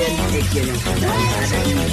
Weekend Action yang